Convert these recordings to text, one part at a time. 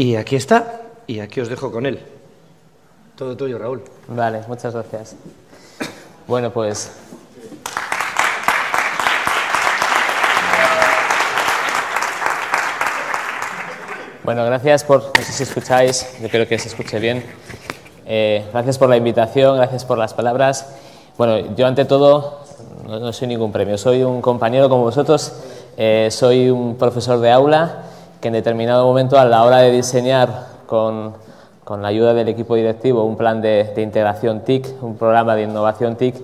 Y aquí está, y aquí os dejo con él. Todo tuyo, Raúl. Vale, muchas gracias. Bueno, pues Bueno, gracias por, no sé si escucháis, yo creo que se escuche bien. Eh, gracias por la invitación, gracias por las palabras. Bueno, yo ante todo no, soy ningún premio, soy un compañero como vosotros, eh, soy un profesor de aula que en determinado momento a la hora de diseñar con, con la ayuda del equipo directivo un plan de, integración TIC, un programa de innovación TIC,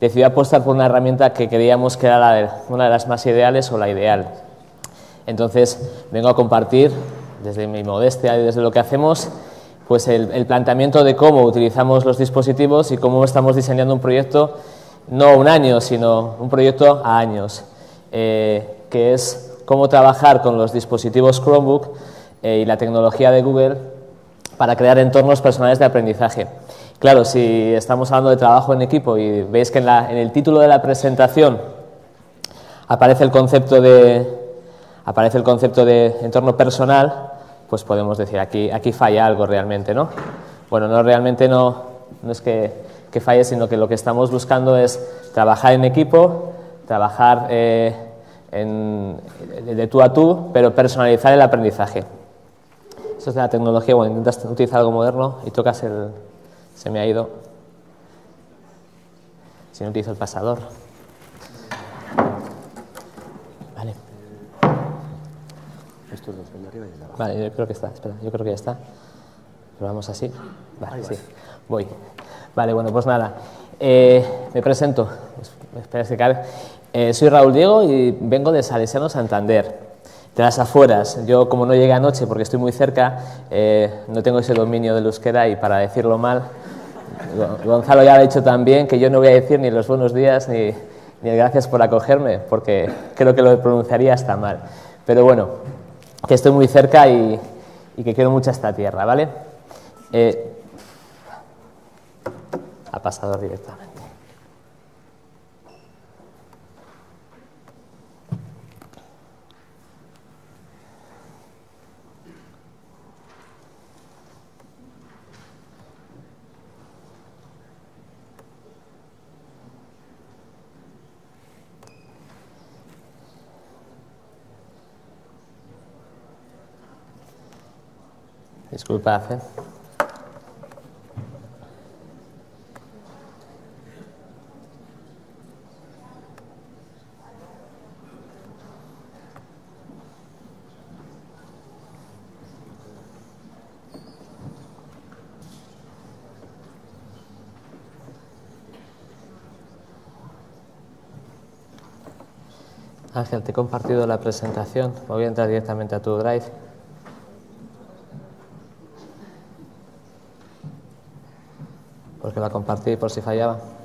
decidió apostar por una herramienta que creíamos que era una de las más ideales o la ideal. Entonces vengo a compartir desde mi modestia y desde lo que hacemos, pues el, planteamiento de cómo utilizamos los dispositivos y cómo estamos diseñando un proyecto, no un año, sino un proyecto a años, eh, que es cómo trabajar con los dispositivos Chromebook eh, y la tecnología de Google para crear entornos personales de aprendizaje. Claro, si estamos hablando de trabajo en equipo y veis que en, en el título de la presentación aparece el concepto de, aparece el concepto de entorno personal, pues podemos decir, aquí, aquí falla algo realmente, ¿no? Bueno, no realmente no, no es que, que falle, sino que lo que estamos buscando es trabajar en equipo, trabajar eh, en, de tú a tú, pero personalizar el aprendizaje. Eso es de la tecnología, bueno, intentas utilizar algo moderno y tocas el... se me ha ido. Si no utilizo el pasador. Vale, yo creo que está, espera, yo creo que ya está. vamos así. Vale, sí, voy. Vale, bueno, pues nada. Eh, me presento. Espera que cabe. Eh, soy Raúl Diego y vengo de Salesiano Santander, de las afueras. Yo, como no llegué anoche porque estoy muy cerca, eh, no tengo ese dominio del euskera y para decirlo mal, Gonzalo ya ha dicho también que yo no voy a decir ni los buenos días ni, ni gracias por acogerme, porque creo que lo pronunciaría hasta mal. Pero bueno, que estoy muy cerca y, y que quiero mucho esta tierra, ¿vale? Eh, ha pasado directamente. Ángel, te he compartido la presentación. Voy a entrar directamente a tu drive. La compartí por si fallaba.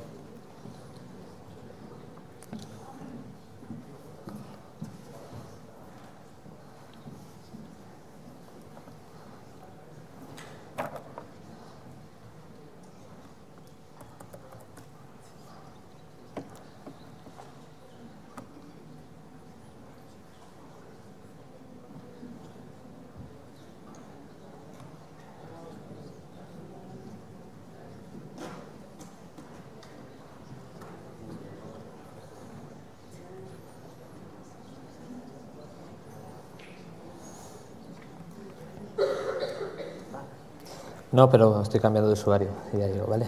No, pero estoy cambiando de usuario y ya digo, ¿vale?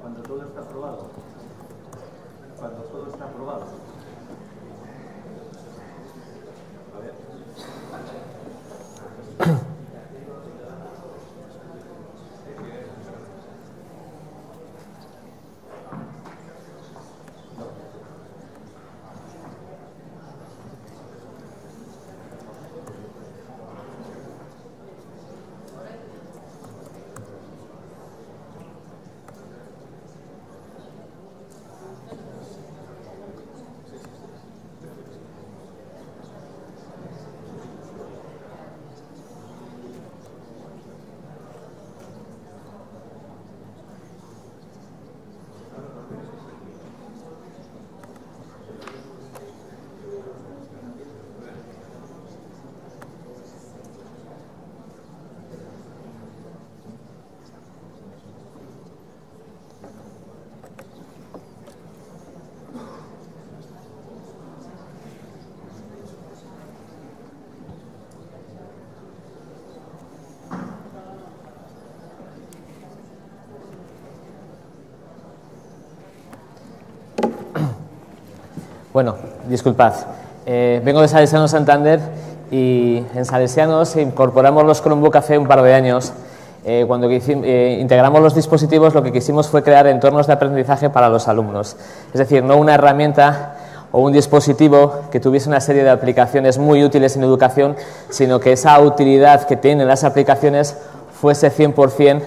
Cuando todo está aprobado. Cuando todo está aprobado. Bueno, disculpad. Eh, vengo de Salesiano Santander y en Salesianos incorporamos los Chromebook hace un par de años. Eh, cuando eh, integramos los dispositivos, lo que quisimos fue crear entornos de aprendizaje para los alumnos. Es decir, no una herramienta o un dispositivo que tuviese una serie de aplicaciones muy útiles en educación, sino que esa utilidad que tienen las aplicaciones fuese 100%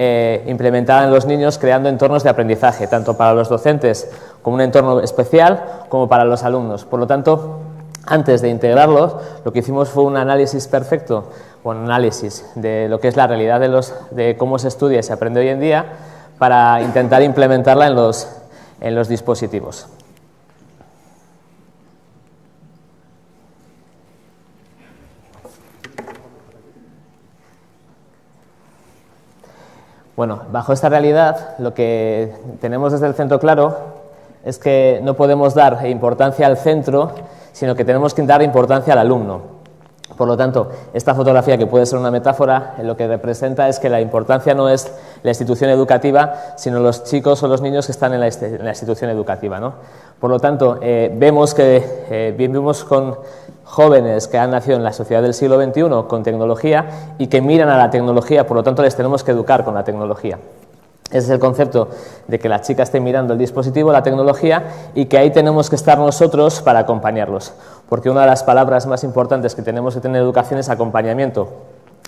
eh, implementada en los niños, creando entornos de aprendizaje, tanto para los docentes como un entorno especial, como para los alumnos. Por lo tanto, antes de integrarlos, lo que hicimos fue un análisis perfecto, un análisis de lo que es la realidad de, cómo se estudia y se aprende hoy en día, para intentar implementarla en los dispositivos. Bueno, bajo esta realidad, lo que tenemos desde el centro claro es que no podemos dar importancia al centro, sino que tenemos que dar importancia al alumno. Por lo tanto, esta fotografía, que puede ser una metáfora, lo que representa es que la importancia no es la institución educativa, sino los chicos o los niños que están en la, institución educativa. ¿no? Por lo tanto, eh, vemos que eh, vivimos con jóvenes que han nacido en la sociedad del siglo XXI con tecnología y que miran a la tecnología, por lo tanto les tenemos que educar con la tecnología. Ese es el concepto de que la chica esté mirando el dispositivo, la tecnología, y que ahí tenemos que estar nosotros para acompañarlos. Porque una de las palabras más importantes que tenemos que tener en educación es acompañamiento.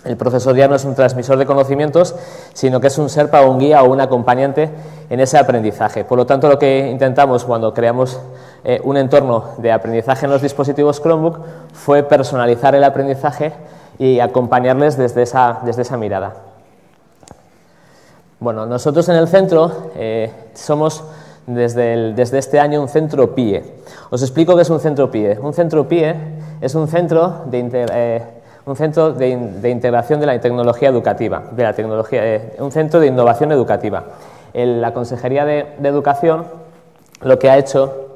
El profesor ya no es un transmisor de conocimientos, sino que es un serpa un guía o un acompañante en ese aprendizaje. Por lo tanto, lo que intentamos cuando creamos eh, un entorno de aprendizaje en los dispositivos Chromebook fue personalizar el aprendizaje y acompañarles desde esa, desde esa mirada. Bueno, nosotros en el centro eh, somos desde, desde, este año un centro PIE. Os explico qué es un centro PIE. Un centro PIE es un centro de, eh, un centro de, integración de la tecnología educativa, de la tecnología, eh, un centro de innovación educativa. la Consejería de Educación lo que ha hecho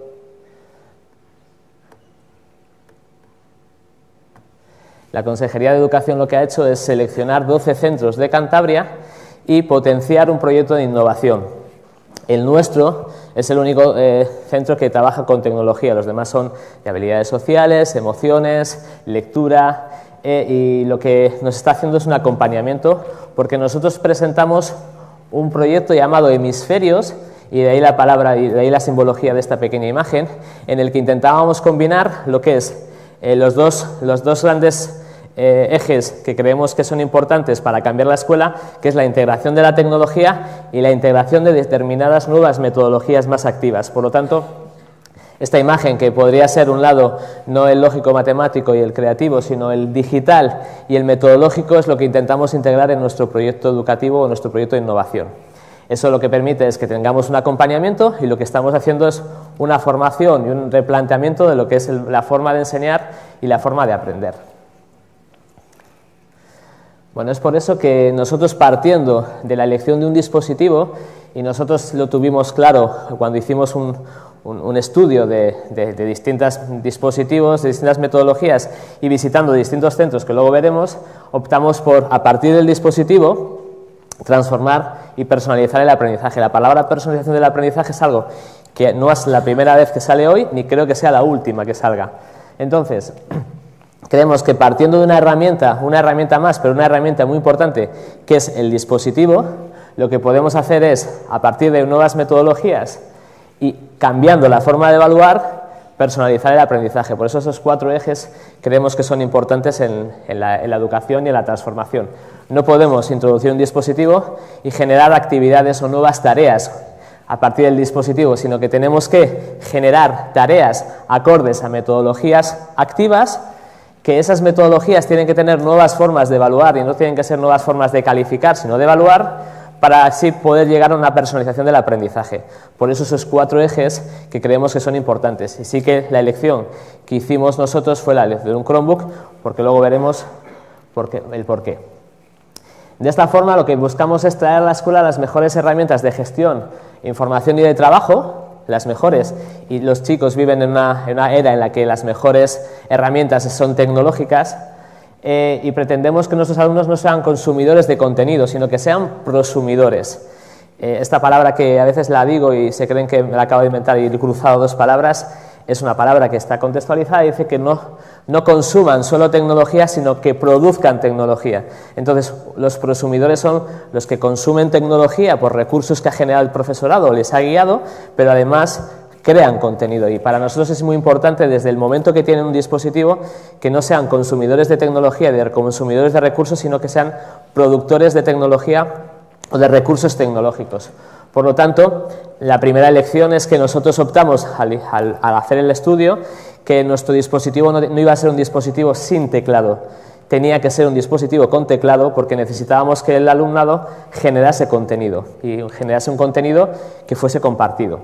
La Consejería de Educación lo que ha hecho es seleccionar 12 centros de Cantabria y potenciar un proyecto de innovación. El nuestro es el único eh, centro que trabaja con tecnología, los demás son de habilidades sociales, emociones, lectura, eh, y lo que nos está haciendo es un acompañamiento, porque nosotros presentamos un proyecto llamado Hemisferios, y de ahí la palabra y de ahí la simbología de esta pequeña imagen, en el que intentábamos combinar lo que es eh, los, dos, los dos grandes eh, ejes que creemos que son importantes para cambiar la escuela, que es la integración de la tecnología y la integración de determinadas nuevas metodologías más activas. Por lo tanto, esta imagen, que podría ser un lado no el lógico matemático y el creativo, sino el digital y el metodológico, es lo que intentamos integrar en nuestro proyecto educativo o nuestro proyecto de innovación. Eso lo que permite es que tengamos un acompañamiento y lo que estamos haciendo es una formación y un replanteamiento de lo que es la forma de enseñar y la forma de aprender. Bueno, es por eso que nosotros partiendo de la elección de un dispositivo, y nosotros lo tuvimos claro cuando hicimos un, estudio de, distintos dispositivos, de distintas metodologías y visitando distintos centros que luego veremos, optamos por, a partir del dispositivo, transformar y personalizar el aprendizaje. La palabra personalización del aprendizaje es algo que no es la primera vez que sale hoy, ni creo que sea la última que salga. Entonces, creemos que partiendo de una herramienta, una herramienta más, pero una herramienta muy importante, que es el dispositivo, lo que podemos hacer es, a partir de nuevas metodologías y cambiando la forma de evaluar, personalizar el aprendizaje. Por eso esos cuatro ejes creemos que son importantes en, la, la educación y en la transformación. No podemos introducir un dispositivo y generar actividades o nuevas tareas a partir del dispositivo, sino que tenemos que generar tareas acordes a metodologías activas que esas metodologías tienen que tener nuevas formas de evaluar y no tienen que ser nuevas formas de calificar, sino de evaluar para así poder llegar a una personalización del aprendizaje. Por eso esos cuatro ejes que creemos que son importantes. Y sí que la elección que hicimos nosotros fue la elección de un Chromebook, porque luego veremos el por qué. De esta forma lo que buscamos es traer a la escuela las mejores herramientas de gestión, información y de trabajo las mejores. Y los chicos viven en una, era en la que las mejores herramientas son tecnológicas eh, y pretendemos que nuestros alumnos no sean consumidores de contenido, sino que sean prosumidores. Eh, esta palabra que a veces la digo y se creen que me la acabo de inventar y he cruzado dos palabras, es una palabra que está contextualizada y dice que no, no consuman solo tecnología, sino que produzcan tecnología. Entonces, los prosumidores son los que consumen tecnología por recursos que ha generado el profesorado les ha guiado, pero además crean contenido. Y para nosotros es muy importante desde el momento que tienen un dispositivo que no sean consumidores de tecnología, de consumidores de recursos, sino que sean productores de tecnología o de recursos tecnológicos. Por lo tanto, la primera elección es que nosotros optamos al, hacer el estudio que nuestro dispositivo no, iba a ser un dispositivo sin teclado, tenía que ser un dispositivo con teclado porque necesitábamos que el alumnado generase contenido y generase un contenido que fuese compartido.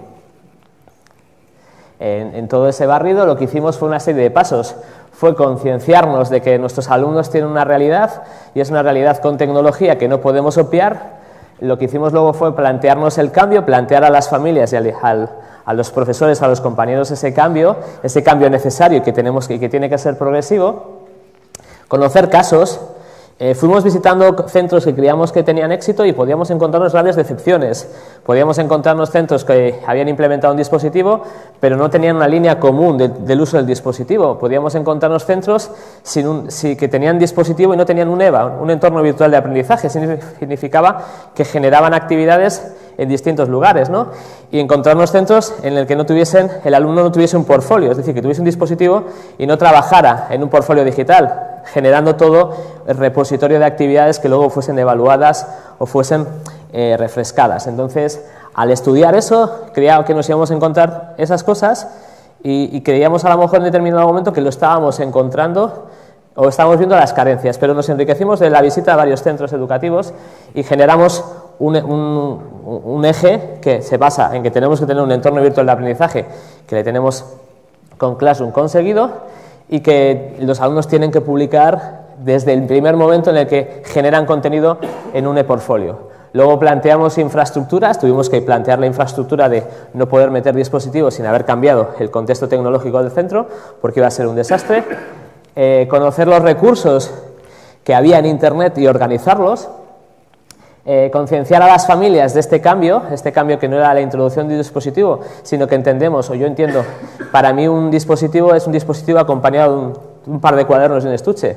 En, en, todo ese barrido lo que hicimos fue una serie de pasos. Fue concienciarnos de que nuestros alumnos tienen una realidad y es una realidad con tecnología que no podemos obviar lo que hicimos luego fue plantearnos el cambio, plantear a las familias y a los profesores, a los compañeros ese cambio, ese cambio necesario que, tenemos, que tiene que ser progresivo, conocer casos eh, fuimos visitando centros que creíamos que tenían éxito y podíamos encontrarnos grandes decepciones. Podíamos encontrarnos centros que habían implementado un dispositivo, pero no tenían una línea común del uso del dispositivo. Podíamos encontrarnos centros sin que tenían dispositivo y no tenían un EVA, un entorno virtual de aprendizaje. Significaba que generaban actividades en distintos lugares, ¿no? Y encontrarnos centros en el que no tuviesen, el alumno no tuviese un portfolio, es decir, que tuviese un dispositivo y no trabajara en un portfolio digital generando todo el repositorio de actividades que luego fuesen evaluadas o fuesen eh, refrescadas. Entonces, al estudiar eso, creía que nos íbamos a encontrar esas cosas y, creíamos a lo mejor en determinado momento que lo estábamos encontrando o estábamos viendo las carencias, pero nos enriquecimos de la visita a varios centros educativos y generamos un, eje que se basa en que tenemos que tener un entorno virtual de aprendizaje que le tenemos con Classroom conseguido y que los alumnos tienen que publicar desde el primer momento en el que generan contenido en un e-portfolio. Luego planteamos infraestructuras, tuvimos que plantear la infraestructura de no poder meter dispositivos sin haber cambiado el contexto tecnológico del centro, porque iba a ser un desastre. Eh, conocer los recursos que había en Internet y organizarlos, eh, concienciar a las familias de este cambio, este cambio que no era la introducción de un dispositivo, sino que entendemos, o yo entiendo, para mí un dispositivo es un dispositivo acompañado de un, par de cuadernos y un estuche,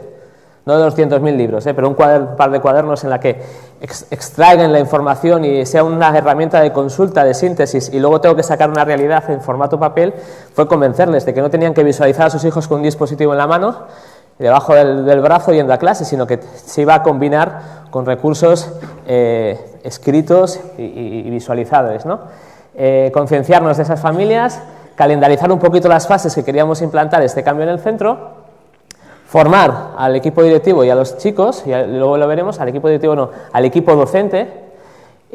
no de 200.000 libros, eh, pero un, par de cuadernos en la que extraigan la información y sea una herramienta de consulta, de síntesis, y luego tengo que sacar una realidad en formato papel, fue convencerles de que no tenían que visualizar a sus hijos con un dispositivo en la mano, debajo del, brazo yendo a clase, sino que se iba a combinar con recursos eh, escritos y, visualizados. ¿no? Eh, concienciarnos de esas familias, calendarizar un poquito las fases que queríamos implantar este cambio en el centro, formar al equipo directivo y a los chicos, y luego lo veremos, al equipo directivo no, al equipo docente,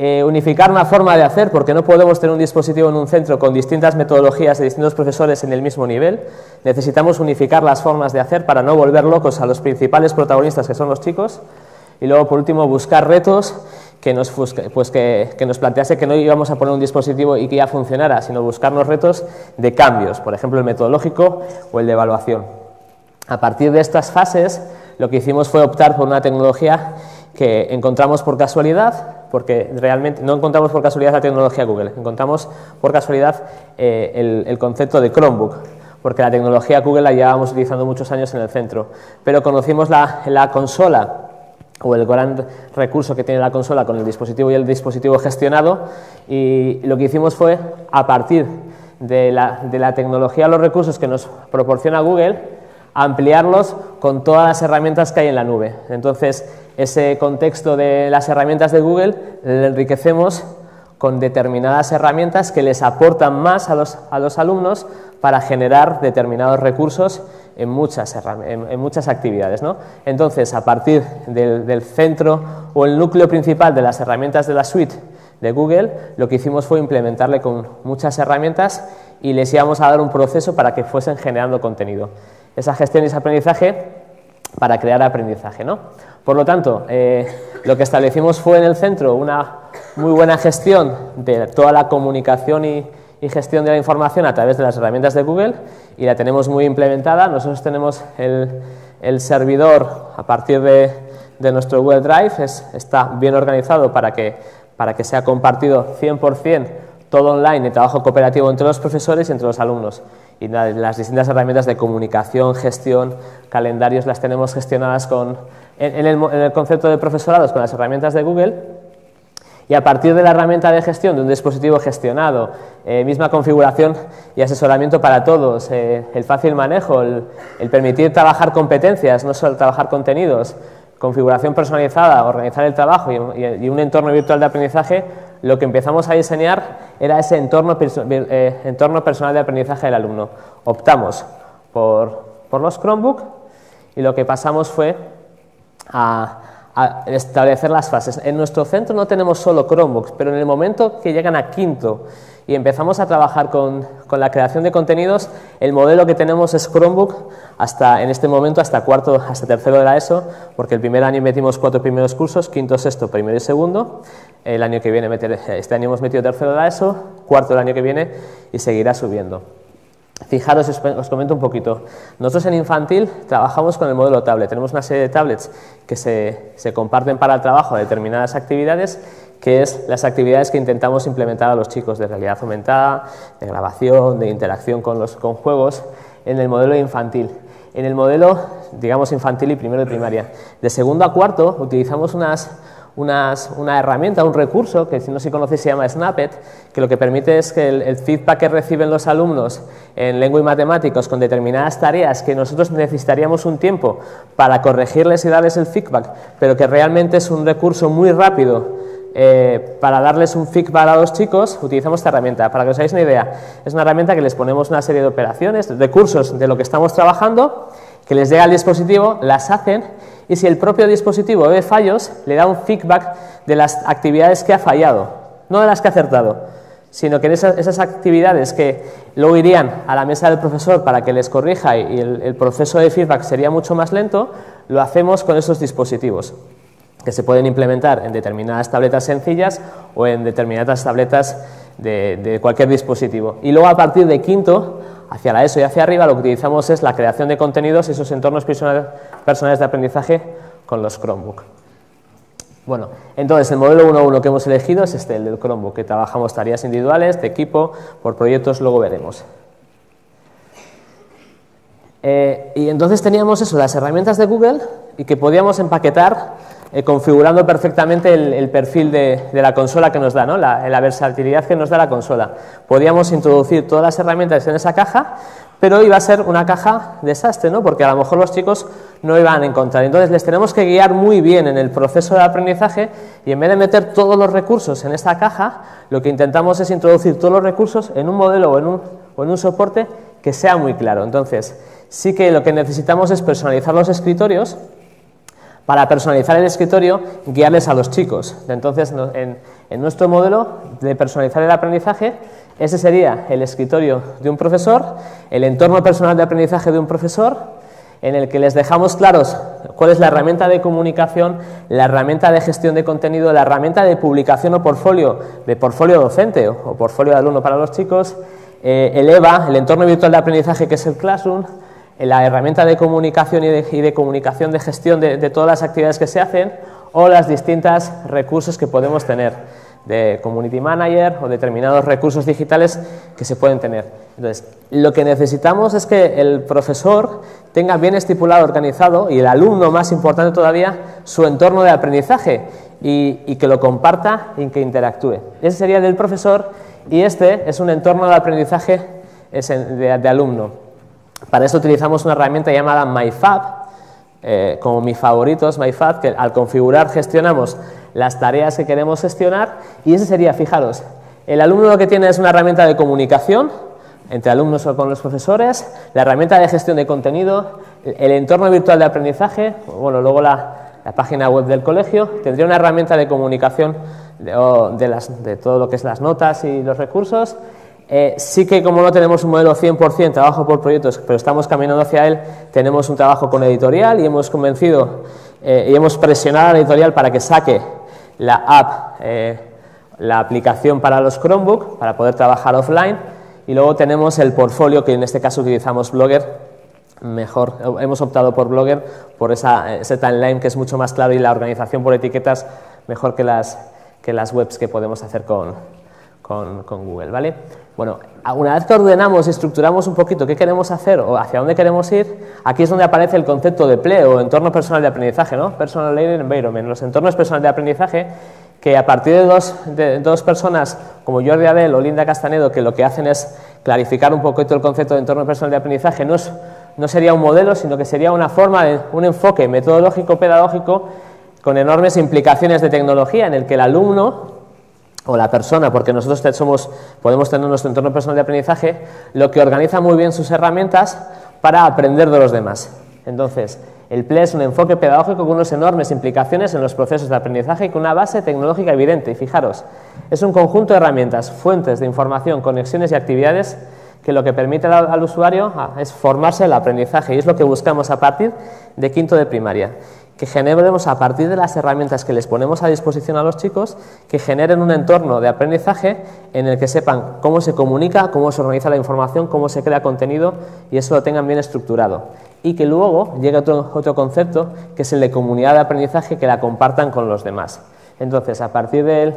eh, unificar una forma de hacer, porque no podemos tener un dispositivo en un centro con distintas metodologías de distintos profesores en el mismo nivel. Necesitamos unificar las formas de hacer para no volver locos a los principales protagonistas que son los chicos. Y luego, por último, buscar retos que nos, pues que, que nos plantease que no íbamos a poner un dispositivo y que ya funcionara, sino buscarnos retos de cambios, por ejemplo, el metodológico o el de evaluación. A partir de estas fases, lo que hicimos fue optar por una tecnología que encontramos por casualidad, porque realmente no encontramos por casualidad la tecnología Google, encontramos por casualidad eh, el, concepto de Chromebook, porque la tecnología Google la llevábamos utilizando muchos años en el centro, pero conocimos la, la consola o el gran recurso que tiene la consola con el dispositivo y el dispositivo gestionado y lo que hicimos fue, a partir de la, de la tecnología, los recursos que nos proporciona Google, ampliarlos con todas las herramientas que hay en la nube. Entonces, ese contexto de las herramientas de Google le enriquecemos con determinadas herramientas que les aportan más a los, a los alumnos para generar determinados recursos en muchas, en, muchas actividades. ¿no? Entonces, a partir del, del centro o el núcleo principal de las herramientas de la suite de Google, lo que hicimos fue implementarle con muchas herramientas y les íbamos a dar un proceso para que fuesen generando contenido esa gestión y ese aprendizaje para crear aprendizaje. ¿no? Por lo tanto, eh, lo que establecimos fue en el centro una muy buena gestión de toda la comunicación y, gestión de la información a través de las herramientas de Google y la tenemos muy implementada. Nosotros tenemos el, servidor a partir de, nuestro Google Drive, está bien organizado para que, para que sea compartido 100% todo online y trabajo cooperativo entre los profesores y entre los alumnos. Y las distintas herramientas de comunicación, gestión, calendarios las tenemos gestionadas con, en, el, concepto de profesorados con las herramientas de Google. Y a partir de la herramienta de gestión de un dispositivo gestionado, eh, misma configuración y asesoramiento para todos, eh, el fácil manejo, el, permitir trabajar competencias, no solo trabajar contenidos, configuración personalizada, organizar el trabajo y, un entorno virtual de aprendizaje, lo que empezamos a diseñar era ese entorno, eh, entorno personal de aprendizaje del alumno. Optamos por, por, los Chromebook y lo que pasamos fue a, a, establecer las fases. En nuestro centro no tenemos solo Chromebooks, pero en el momento que llegan a quinto y empezamos a trabajar con, con, la creación de contenidos, el modelo que tenemos es Chromebook hasta en este momento hasta cuarto, hasta tercero de la ESO, porque el primer año metimos cuatro primeros cursos, quinto, sexto, primero y segundo. El año que viene, este año hemos metido tercero de la ESO, cuarto el año que viene y seguirá subiendo. Fijaros, os comento un poquito. Nosotros en infantil trabajamos con el modelo tablet. Tenemos una serie de tablets que se, se comparten para el trabajo de determinadas actividades, que es las actividades que intentamos implementar a los chicos de realidad aumentada, de grabación, de interacción con los con juegos, en el modelo infantil. En el modelo, digamos, infantil y primero de primaria. De segundo a cuarto utilizamos unas una herramienta, un recurso, que si no se conoce se llama Snappet, que lo que permite es que el, feedback que reciben los alumnos en lengua y matemáticos con determinadas tareas que nosotros necesitaríamos un tiempo para corregirles y darles el feedback, pero que realmente es un recurso muy rápido eh, para darles un feedback a los chicos, utilizamos esta herramienta. Para que os hagáis una idea, es una herramienta que les ponemos una serie de operaciones, recursos de lo que estamos trabajando, que les llega al dispositivo, las hacen y si el propio dispositivo ve fallos, le da un feedback de las actividades que ha fallado, no de las que ha acertado, sino que esas, actividades que luego irían a la mesa del profesor para que les corrija y el, proceso de feedback sería mucho más lento, lo hacemos con esos dispositivos que se pueden implementar en determinadas tabletas sencillas o en determinadas tabletas de, cualquier dispositivo. Y luego a partir de quinto hacia la ESO y hacia arriba lo que utilizamos es la creación de contenidos y esos entornos personales de aprendizaje con los Chromebook. Bueno, entonces el modelo 1.1 que hemos elegido es este, el del Chromebook, que trabajamos tareas individuales, de equipo, por proyectos, luego veremos. Eh, y entonces teníamos eso, las herramientas de Google y que podíamos empaquetar eh, configurando perfectamente el, perfil de, la consola que nos da, ¿no? la, versatilidad que nos da la consola. Podíamos introducir todas las herramientas en esa caja, pero iba a ser una caja desastre, ¿no? porque a lo mejor los chicos no iban a encontrar. Entonces les tenemos que guiar muy bien en el proceso de aprendizaje y en vez de meter todos los recursos en esta caja, lo que intentamos es introducir todos los recursos en un modelo o en un, o en un soporte que sea muy claro. Entonces, sí que lo que necesitamos es personalizar los escritorios para personalizar el escritorio, guiarles a los chicos. Entonces, en, nuestro modelo de personalizar el aprendizaje, ese sería el escritorio de un profesor, el entorno personal de aprendizaje de un profesor, en el que les dejamos claros cuál es la herramienta de comunicación, la herramienta de gestión de contenido, la herramienta de publicación o portfolio, de portfolio docente o, portfolio de alumno para los chicos, eh, el EVA, el entorno virtual de aprendizaje que es el Classroom, la herramienta de comunicación y de, comunicación de gestión de, todas las actividades que se hacen o las distintas recursos que podemos tener de Community Manager o determinados recursos digitales que se pueden tener. Entonces, lo que necesitamos es que el profesor tenga bien estipulado, organizado y el alumno, más importante todavía, su entorno de aprendizaje y, que lo comparta y que interactúe. Ese sería del profesor y este es un entorno de aprendizaje de alumno. Para eso utilizamos una herramienta llamada MyFab, eh, como mis favoritos, MyFab, que al configurar gestionamos las tareas que queremos gestionar y ese sería, fijaros, el alumno lo que tiene es una herramienta de comunicación entre alumnos o con los profesores, la herramienta de gestión de contenido, el entorno virtual de aprendizaje, bueno, luego la, página web del colegio, tendría una herramienta de comunicación de todo lo que es las notas y los recursos eh, sí que como no tenemos un modelo 100% trabajo por proyectos, pero estamos caminando hacia él, tenemos un trabajo con editorial y hemos convencido eh, y hemos presionado a la editorial para que saque la app, eh, la aplicación para los Chromebook, para poder trabajar offline. Y luego tenemos el portfolio, que en este caso utilizamos Blogger, mejor, hemos optado por Blogger por esa, ese timeline que es mucho más claro y la organización por etiquetas mejor que las, webs que podemos hacer con, con, con Google, ¿vale? Bueno, una vez que ordenamos y estructuramos un poquito qué queremos hacer o hacia dónde queremos ir, aquí es donde aparece el concepto de PLE o entorno personal de aprendizaje, ¿no? Personal Learning Environment, los entornos personales de aprendizaje que a partir de dos, personas como Jordi Abel o Linda Castanedo que lo que hacen es clarificar un poquito el concepto de entorno personal de aprendizaje, no, es, no sería un modelo, sino que sería una forma, de, un enfoque metodológico, pedagógico, con enormes implicaciones de tecnología en el que el alumno o la persona, porque nosotros somos, podemos tener nuestro entorno personal de aprendizaje, lo que organiza muy bien sus herramientas para aprender de los demás. Entonces, el PLE es un enfoque pedagógico con unas enormes implicaciones en los procesos de aprendizaje y con una base tecnológica evidente. Y fijaros, es un conjunto de herramientas, fuentes de información, conexiones y actividades que lo que permite al, usuario ah, es formarse el aprendizaje y es lo que buscamos a partir de quinto de primaria que generemos a partir de las herramientas que les ponemos a disposición a los chicos, que generen un entorno de aprendizaje en el que sepan cómo se comunica, cómo se organiza la información, cómo se crea contenido y eso lo tengan bien estructurado. Y que luego llegue otro, otro concepto que es el de comunidad de aprendizaje que la compartan con los demás. Entonces, a partir del,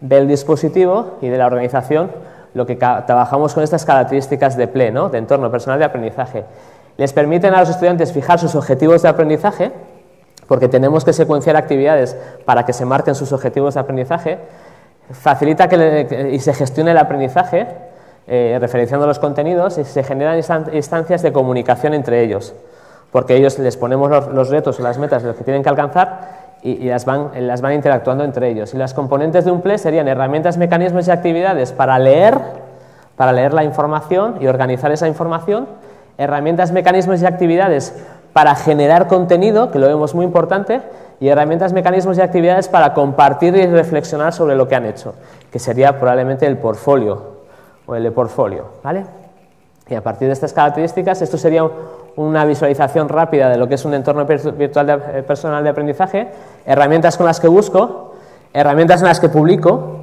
del dispositivo y de la organización, lo que trabajamos con estas características de PLE, de entorno personal de aprendizaje. Les permiten a los estudiantes fijar sus objetivos de aprendizaje, porque tenemos que secuenciar actividades para que se marquen sus objetivos de aprendizaje, facilita que y se gestione el aprendizaje, eh, referenciando los contenidos, y se generan instancias de comunicación entre ellos, porque ellos les ponemos los, retos o las metas de los que tienen que alcanzar y, las, van, las van interactuando entre ellos. Y las componentes de un PLE serían herramientas, mecanismos y actividades para leer, para leer la información y organizar esa información, herramientas, mecanismos y actividades para generar contenido, que lo vemos muy importante, y herramientas, mecanismos y actividades para compartir y reflexionar sobre lo que han hecho, que sería probablemente el portfolio o el e-portfolio. ¿vale? Y a partir de estas características, esto sería una visualización rápida de lo que es un entorno virtual eh, personal de aprendizaje, herramientas con las que busco, herramientas en las que publico,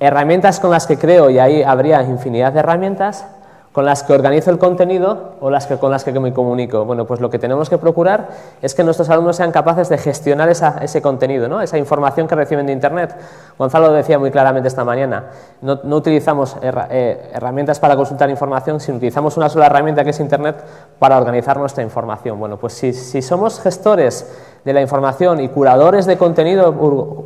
herramientas con las que creo, y ahí habría infinidad de herramientas, con las que organizo el contenido o las que, con las que me comunico. Bueno, pues lo que tenemos que procurar es que nuestros alumnos sean capaces de gestionar ese contenido, ¿no? esa información que reciben de Internet. Gonzalo lo decía muy claramente esta mañana, no, utilizamos eh, herramientas para consultar información, sino utilizamos una sola herramienta que es Internet para organizar nuestra información. Bueno, pues si, si somos gestores de la información y curadores de contenido,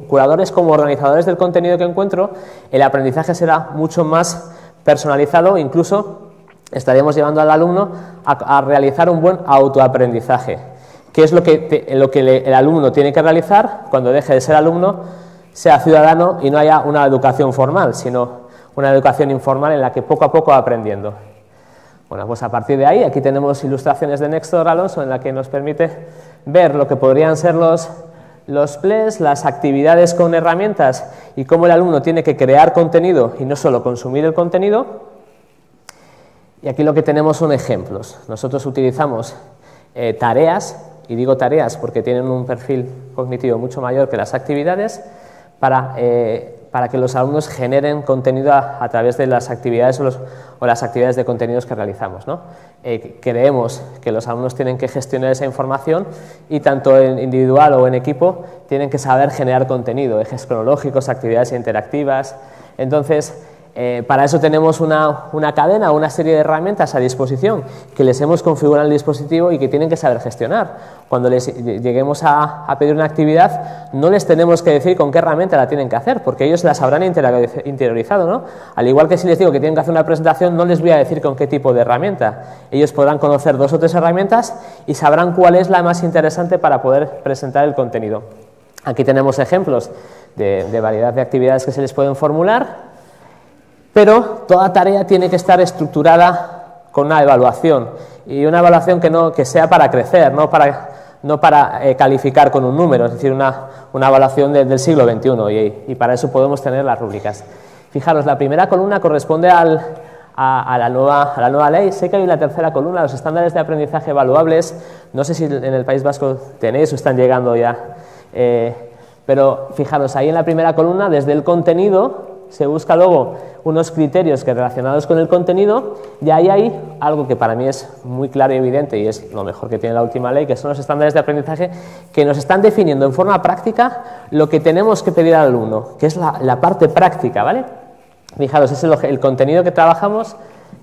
curadores como organizadores del contenido que encuentro, el aprendizaje será mucho más personalizado, incluso estaríamos llevando al alumno a, realizar un buen autoaprendizaje, que es lo que, lo que el alumno tiene que realizar cuando deje de ser alumno, sea ciudadano y no haya una educación formal, sino una educación informal en la que poco a poco va aprendiendo. Bueno, pues a partir de ahí, aquí tenemos ilustraciones de Néstor Alonso en la que nos permite ver lo que podrían ser los, los PLES, las actividades con herramientas y cómo el alumno tiene que crear contenido y no solo consumir el contenido. Y aquí lo que tenemos son ejemplos. Nosotros utilizamos eh, tareas, y digo tareas porque tienen un perfil cognitivo mucho mayor que las actividades, para, eh, para que los alumnos generen contenido a, través de las actividades o, las actividades de contenidos que realizamos. ¿no? Eh, creemos que los alumnos tienen que gestionar esa información y tanto en individual o en equipo tienen que saber generar contenido, ejes cronológicos, actividades interactivas. Entonces, eh, para eso tenemos una, una, cadena, una serie de herramientas a disposición que les hemos configurado el dispositivo y que tienen que saber gestionar. Cuando les lleguemos a, pedir una actividad, no les tenemos que decir con qué herramienta la tienen que hacer, porque ellos las habrán interiorizado. ¿no? Al igual que si les digo que tienen que hacer una presentación, no les voy a decir con qué tipo de herramienta. Ellos podrán conocer dos o tres herramientas y sabrán cuál es la más interesante para poder presentar el contenido. Aquí tenemos ejemplos de variedad de actividades que se les pueden formular pero toda tarea tiene que estar estructurada con una evaluación y una evaluación que, no, que sea para crecer, no para, no para eh, calificar con un número, es decir, una, una evaluación del siglo XXI y, y, para eso podemos tener las rúbricas. Fijaros, la primera columna corresponde al, a, la nueva, a, la nueva, ley. Sé que hay la tercera columna, los estándares de aprendizaje evaluables. No sé si en el País Vasco tenéis o están llegando ya. Eh, pero fijaros, ahí en la primera columna, desde el contenido, se busca luego unos criterios que relacionados con el contenido y ahí hay algo que para mí es muy claro y evidente y es lo mejor que tiene la última ley, que son los estándares de aprendizaje que nos están definiendo en forma práctica lo que tenemos que pedir al alumno, que es la, parte práctica, ¿vale? Fijaros, es el, el contenido que trabajamos,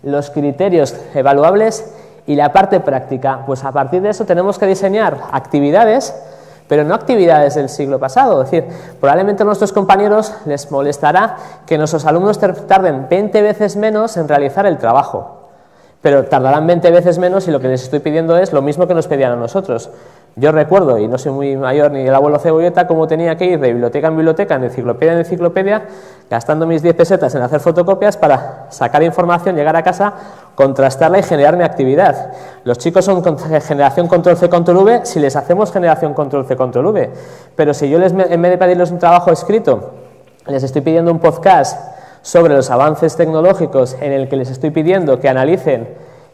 los criterios evaluables y la parte práctica. Pues a partir de eso tenemos que diseñar actividades pero no actividades del siglo pasado. Es decir, probablemente a nuestros compañeros les molestará que nuestros alumnos tarden 20 veces menos en realizar el trabajo, pero tardarán 20 veces menos y lo que les estoy pidiendo es lo mismo que nos pedían a nosotros. Yo recuerdo, y no soy muy mayor ni el abuelo cebolleta, cómo tenía que ir de biblioteca en biblioteca, en enciclopedia en enciclopedia, gastando mis 10 pesetas en hacer fotocopias para sacar información, llegar a casa, contrastarla y generar mi actividad. Los chicos son generación control C, control V, si les hacemos generación control C, control V. Pero si yo les, en vez de pedirles un trabajo escrito, les estoy pidiendo un podcast sobre los avances tecnológicos en el que les estoy pidiendo que analicen,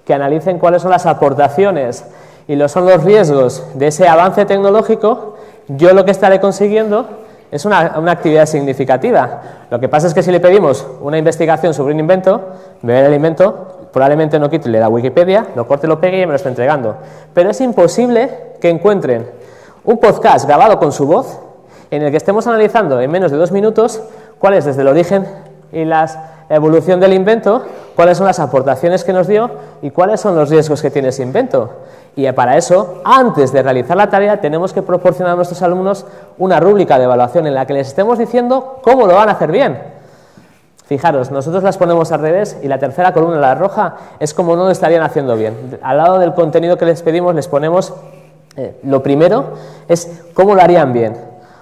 que analicen cuáles son las aportaciones y los son los riesgos de ese avance tecnológico, yo lo que estaré consiguiendo es una, actividad significativa. Lo que pasa es que si le pedimos una investigación sobre un invento, me el invento, probablemente no quite, le da Wikipedia, lo corte, lo pegue y me lo está entregando. Pero es imposible que encuentren un podcast grabado con su voz en el que estemos analizando en menos de dos minutos cuál es desde el origen y la evolución del invento, cuáles son las aportaciones que nos dio y cuáles son los riesgos que tiene ese invento. Y para eso, antes de realizar la tarea, tenemos que proporcionar a nuestros alumnos una rúbrica de evaluación en la que les estemos diciendo cómo lo van a hacer bien. Fijaros, nosotros las ponemos al revés y la tercera columna, la roja, es como no lo estarían haciendo bien. Al lado del contenido que les pedimos les ponemos, eh, lo primero es cómo lo harían bien,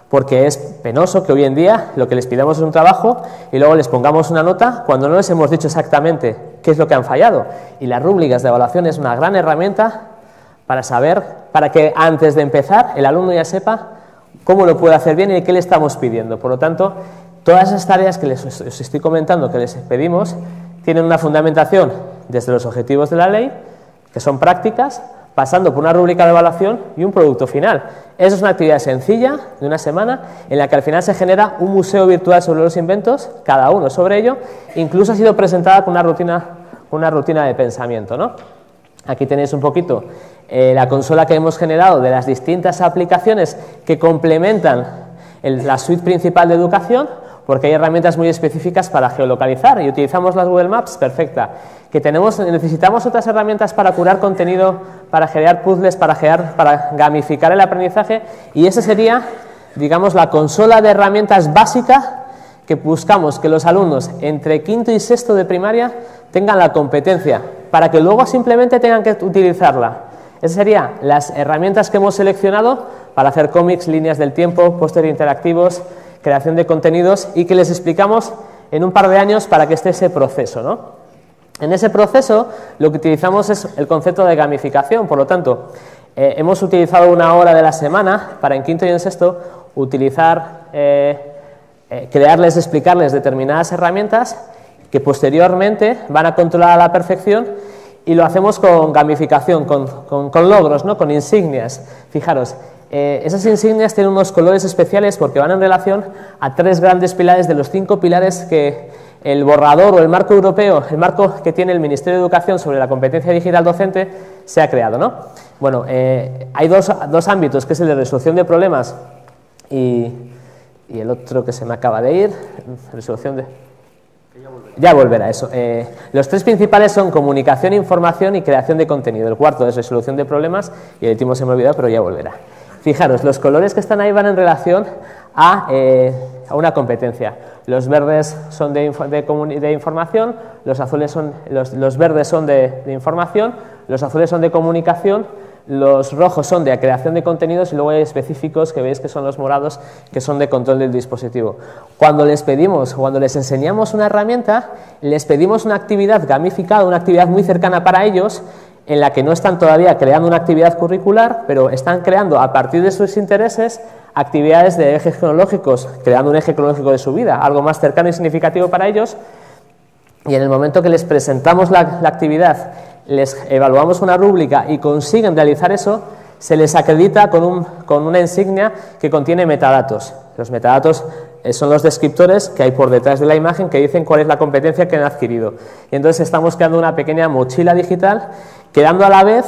porque es penoso que hoy en día lo que les pidamos es un trabajo y luego les pongamos una nota cuando no les hemos dicho exactamente qué es lo que han fallado. Y las rúbricas de evaluación es una gran herramienta para saber, para que antes de empezar el alumno ya sepa cómo lo puede hacer bien y qué le estamos pidiendo. Por lo tanto, todas esas tareas que les os estoy comentando que les pedimos tienen una fundamentación desde los objetivos de la ley, que son prácticas, pasando por una rúbrica de evaluación y un producto final. Esa es una actividad sencilla de una semana en la que al final se genera un museo virtual sobre los inventos, cada uno sobre ello, incluso ha sido presentada con una rutina, una rutina de pensamiento. ¿no? Aquí tenéis un poquito eh, la consola que hemos generado de las distintas aplicaciones que complementan la suite principal de educación, porque hay herramientas muy específicas para geolocalizar y utilizamos las Google Maps, perfecta. Que tenemos, necesitamos otras herramientas para curar contenido, para generar puzzles, para, para gamificar el aprendizaje y esa sería, digamos, la consola de herramientas básica que buscamos que los alumnos entre quinto y sexto de primaria tengan la competencia para que luego simplemente tengan que utilizarla. Esas serían las herramientas que hemos seleccionado para hacer cómics, líneas del tiempo, póster interactivos, creación de contenidos y que les explicamos en un par de años para que esté ese proceso. ¿no? En ese proceso lo que utilizamos es el concepto de gamificación, por lo tanto, eh, hemos utilizado una hora de la semana para en quinto y en sexto utilizar, eh, eh, crearles, explicarles determinadas herramientas que posteriormente van a controlar a la perfección y lo hacemos con gamificación, con, logros, ¿no? con insignias. Fijaros, eh, esas insignias tienen unos colores especiales porque van en relación a tres grandes pilares de los cinco pilares que el borrador o el marco europeo, el marco que tiene el Ministerio de Educación sobre la competencia digital docente, se ha creado. ¿no? Bueno, eh, hay dos, dos, ámbitos, que es el de resolución de problemas y, y el otro que se me acaba de ir, resolución de... Ya volverá eso. Eh, los tres principales son comunicación, información y creación de contenido. El cuarto es resolución de problemas y el último se me ha olvidado, pero ya volverá. Fijaros, los colores que están ahí van en relación a, eh, una competencia. Los verdes son de, de, información, los, azules son, los, los verdes son de, de información, los azules son de comunicación, los rojos son de creación de contenidos y luego hay específicos que veis que son los morados que son de control del dispositivo. Cuando les pedimos, cuando les enseñamos una herramienta, les pedimos una actividad gamificada, una actividad muy cercana para ellos, en la que no están todavía creando una actividad curricular, pero están creando a partir de sus intereses actividades de ejes cronológicos, creando un eje cronológico de su vida, algo más cercano y significativo para ellos. Y en el momento que les presentamos la, actividad les evaluamos una rúbrica y consiguen realizar eso, se les acredita con, un, con, una insignia que contiene metadatos. Los metadatos eh, son los descriptores que hay por detrás de la imagen que dicen cuál es la competencia que han adquirido. Y entonces estamos creando una pequeña mochila digital, creando a la vez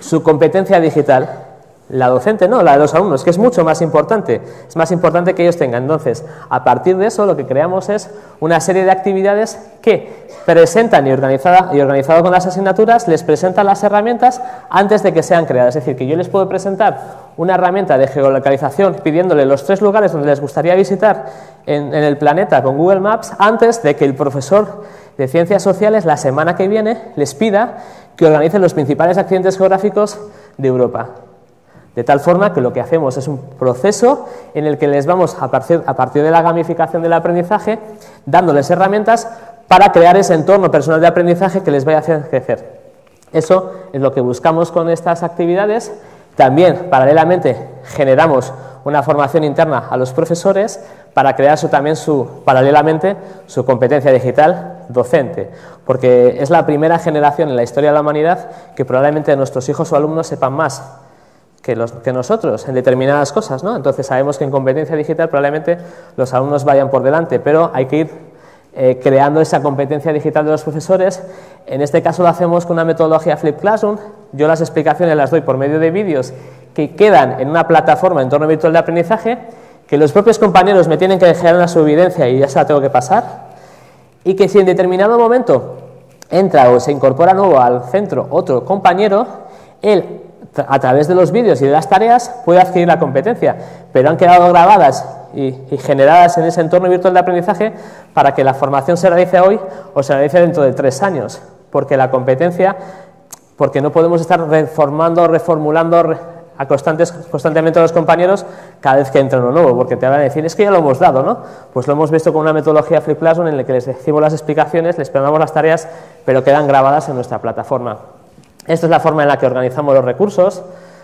su competencia digital. La docente no, la de los alumnos, que es mucho más importante. Es más importante que ellos tengan. Entonces, a partir de eso, lo que creamos es una serie de actividades que presentan y, organizada, y organizado con las asignaturas, les presentan las herramientas antes de que sean creadas. Es decir, que yo les puedo presentar una herramienta de geolocalización pidiéndole los tres lugares donde les gustaría visitar en, en el planeta con Google Maps antes de que el profesor de Ciencias Sociales la semana que viene les pida que organicen los principales accidentes geográficos de Europa. De tal forma que lo que hacemos es un proceso en el que les vamos, a partir, a partir de la gamificación del aprendizaje, dándoles herramientas para crear ese entorno personal de aprendizaje que les vaya a hacer crecer. Eso es lo que buscamos con estas actividades. También, paralelamente, generamos una formación interna a los profesores para crear su, también su, paralelamente su competencia digital docente, porque es la primera generación en la historia de la humanidad que probablemente nuestros hijos o alumnos sepan más que, nosotros en determinadas cosas, ¿no? Entonces sabemos que en competencia digital probablemente los alumnos vayan por delante, pero hay que ir eh, creando esa competencia digital de los profesores. En este caso lo hacemos con una metodología Flip Classroom. Yo las explicaciones las doy por medio de vídeos que quedan en una plataforma en entorno virtual de aprendizaje, que los propios compañeros me tienen que dejar una su evidencia y ya se la tengo que pasar, y que si en determinado momento entra o se incorpora nuevo al centro otro compañero, él a través de los vídeos y de las tareas puede adquirir la competencia, pero han quedado grabadas y, generadas en ese entorno virtual de aprendizaje para que la formación se realice hoy o se realice dentro de tres años, porque la competencia, porque no podemos estar reformando, reformulando a constantes, constantemente a los compañeros cada vez que entra uno nuevo, porque te van a decir, es que ya lo hemos dado, ¿no? Pues lo hemos visto con una metodología Flip Classroom en la que les decimos las explicaciones, les pegamos las tareas, pero quedan grabadas en nuestra plataforma. Esta es la forma en la que organizamos los recursos,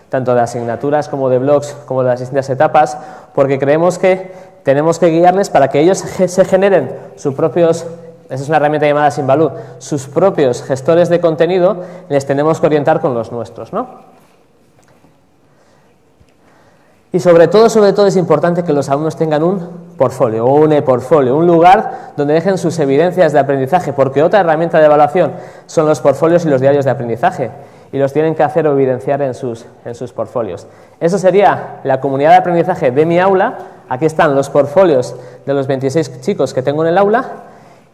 tanto de asignaturas como de blogs, como de las distintas etapas, porque creemos que tenemos que guiarles para que ellos se generen sus propios, esa es una herramienta llamada Simbalú, sus propios gestores de contenido, les tenemos que orientar con los nuestros, ¿no? Y sobre todo, sobre todo es importante que los alumnos tengan un portfolio o un e-portfolio, un lugar donde dejen sus evidencias de aprendizaje, porque otra herramienta de evaluación son los portfolios y los diarios de aprendizaje, y los tienen que hacer o evidenciar en sus, en sus portfolios. Eso sería la comunidad de aprendizaje de mi aula. Aquí están los portfolios de los 26 chicos que tengo en el aula,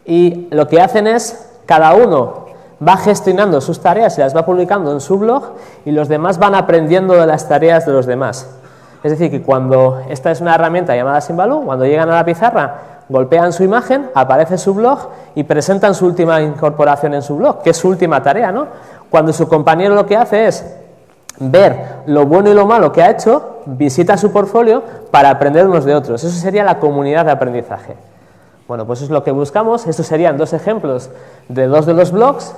y lo que hacen es, cada uno va gestionando sus tareas y las va publicando en su blog, y los demás van aprendiendo de las tareas de los demás. Es decir, que cuando esta es una herramienta llamada Simbaloo, cuando llegan a la pizarra, golpean su imagen, aparece su blog y presentan su última incorporación en su blog, que es su última tarea, ¿no? Cuando su compañero lo que hace es ver lo bueno y lo malo que ha hecho, visita su portfolio para aprender unos de otros. Eso sería la comunidad de aprendizaje. Bueno, pues eso es lo que buscamos. Estos serían dos ejemplos de dos de los blogs,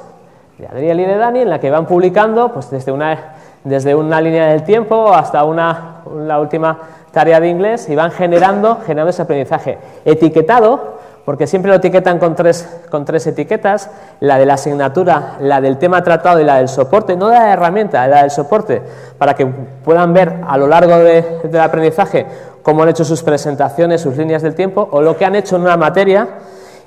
de Adriel y de Dani, en la que van publicando pues, desde una desde una línea del tiempo hasta una, la última tarea de inglés y van generando, generando ese aprendizaje. Etiquetado, porque siempre lo etiquetan con tres, con tres etiquetas, la de la asignatura, la del tema tratado y la del soporte, no de la herramienta, la del soporte, para que puedan ver a lo largo de, del aprendizaje cómo han hecho sus presentaciones, sus líneas del tiempo o lo que han hecho en una materia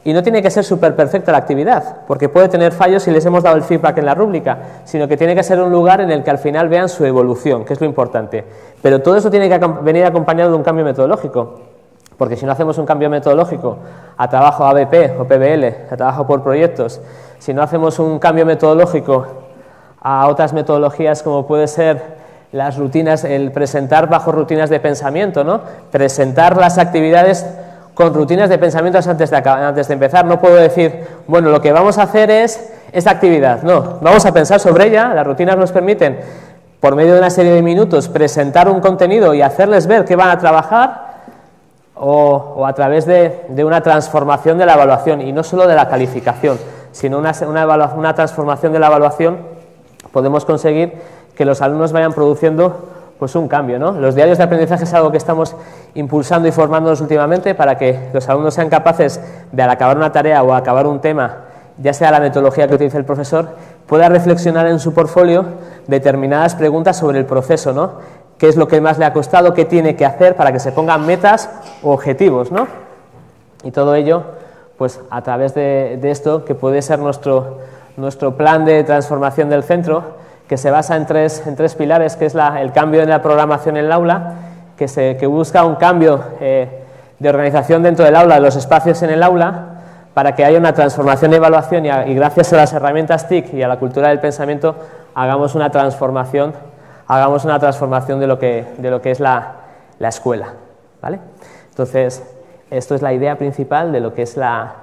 y no tiene que ser súper perfecta la actividad, porque puede tener fallos si les hemos dado el feedback en la rúbrica, sino que tiene que ser un lugar en el que al final vean su evolución, que es lo importante. Pero todo eso tiene que venir acompañado de un cambio metodológico, porque si no hacemos un cambio metodológico a trabajo ABP o PBL, a trabajo por proyectos, si no hacemos un cambio metodológico a otras metodologías como puede ser las rutinas, el presentar bajo rutinas de pensamiento, ¿no? presentar las actividades con rutinas de pensamientos antes de, antes de empezar. No puedo decir, bueno, lo que vamos a hacer es esta actividad. No, vamos a pensar sobre ella. Las rutinas nos permiten, por medio de una serie de minutos, presentar un contenido y hacerles ver qué van a trabajar o, a través de, una transformación de la evaluación y no solo de la calificación, sino una, una, una transformación de la evaluación, podemos conseguir que los alumnos vayan produciendo pues un cambio. ¿no? Los diarios de aprendizaje es algo que estamos impulsando y formándonos últimamente para que los alumnos sean capaces de al acabar una tarea o acabar un tema, ya sea la metodología que utilice el profesor, pueda reflexionar en su portfolio determinadas preguntas sobre el proceso, ¿no? ¿Qué es lo que más le ha costado? ¿Qué tiene que hacer para que se pongan metas o objetivos, ¿no? Y todo ello, pues a través de, de esto, que puede ser nuestro, nuestro plan de transformación del centro, que se basa en tres, en tres pilares, que es la, el cambio en la programación en el aula, que, se, que busca un cambio eh, de organización dentro del aula, de los espacios en el aula, para que haya una transformación y evaluación y, gracias a las herramientas TIC y a la cultura del pensamiento hagamos una transformación, hagamos una transformación de lo que, de lo que es la, la escuela. ¿vale? Entonces, esto es la idea principal de lo que es la,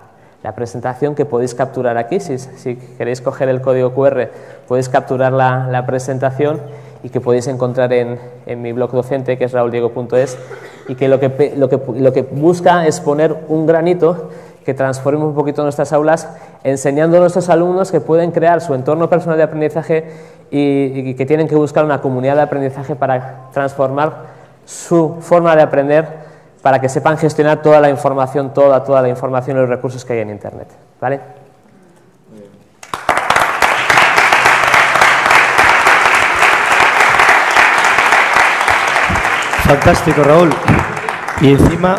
la presentación que podéis capturar aquí. Si, si, queréis coger el código QR, podéis capturar la, presentación y que podéis encontrar en, mi blog docente, que es rauldiego.es, y que lo que, busca es poner un granito que transforme un poquito nuestras aulas, enseñando a nuestros alumnos que pueden crear su entorno personal de aprendizaje y que tienen que buscar una comunidad de aprendizaje para transformar su forma de aprender para que sepan gestionar toda la información, toda, toda la información y los recursos que hay en Internet. ¿Vale? Fantástico, Raúl. Y encima